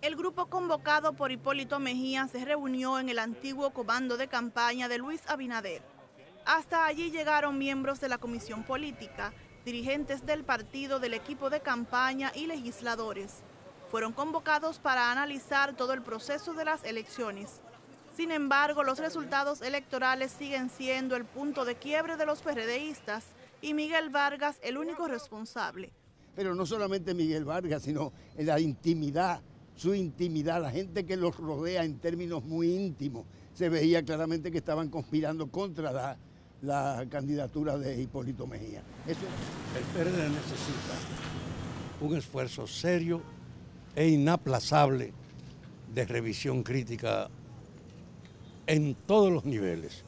El grupo convocado por Hipólito Mejía se reunió en el antiguo comando de campaña de Luis Abinader. Hasta allí llegaron miembros de la comisión política, dirigentes del partido, del equipo de campaña y legisladores. Fueron convocados para analizar todo el proceso de las elecciones. Sin embargo, los resultados electorales siguen siendo el punto de quiebre de los PRDistas y Miguel Vargas el único responsable. Pero no solamente Miguel Vargas, sino en la intimidad su intimidad, la gente que los rodea en términos muy íntimos, se veía claramente que estaban conspirando contra la, candidatura de Hipólito Mejía. Eso... El PRD necesita un esfuerzo serio e inaplazable de revisión crítica en todos los niveles.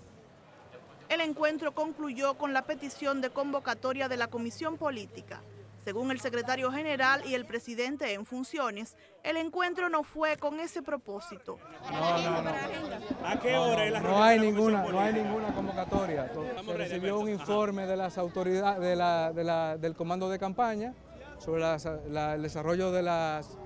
El encuentro concluyó con la petición de convocatoria de la Comisión Política. Según el secretario general y el presidente en funciones, el encuentro no fue con ese propósito. No, no, no. ¿A qué hora no, hay ninguna, no hay ninguna convocatoria. Se recibió un informe de las autoridades del comando de campaña sobre el desarrollo de las,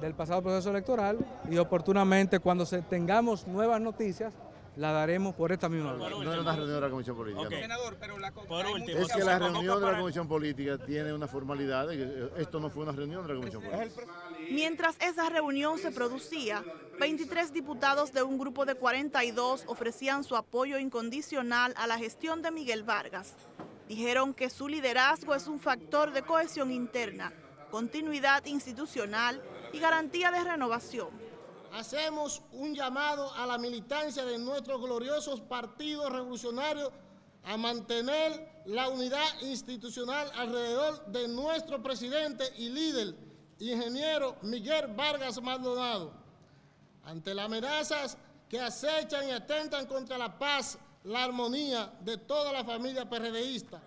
del pasado proceso electoral y oportunamente cuando tengamos nuevas noticias la daremos por esta misma vez. No era una reunión de la Comisión Política. Senador, pero la por último, es que la reunión de la Comisión Política tiene una formalidad. esto no fue una reunión de la Comisión Política. Mientras esa reunión se producía, 23 diputados de un grupo de 42 ofrecían su apoyo incondicional a la gestión de Miguel Vargas. Dijeron que su liderazgo es un factor de cohesión interna, continuidad institucional y garantía de renovación hacemos un llamado a la militancia de nuestros gloriosos partidos revolucionarios a mantener la unidad institucional alrededor de nuestro presidente y líder, ingeniero Miguel Vargas Maldonado. Ante las amenazas que acechan y atentan contra la paz, la armonía de toda la familia PRDista.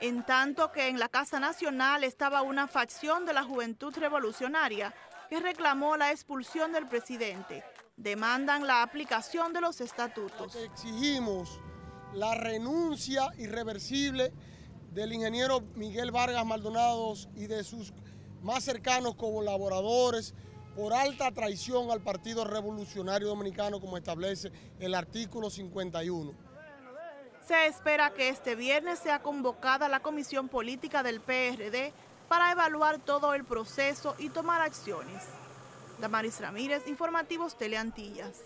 En tanto que en la Casa Nacional estaba una facción de la Juventud Revolucionaria que reclamó la expulsión del presidente. Demandan la aplicación de los estatutos. Exigimos la renuncia irreversible del ingeniero Miguel Vargas Maldonados y de sus más cercanos colaboradores por alta traición al Partido Revolucionario Dominicano como establece el artículo 51. Se espera que este viernes sea convocada la comisión política del PRD para evaluar todo el proceso y tomar acciones. Damaris Ramírez, Informativos Teleantillas.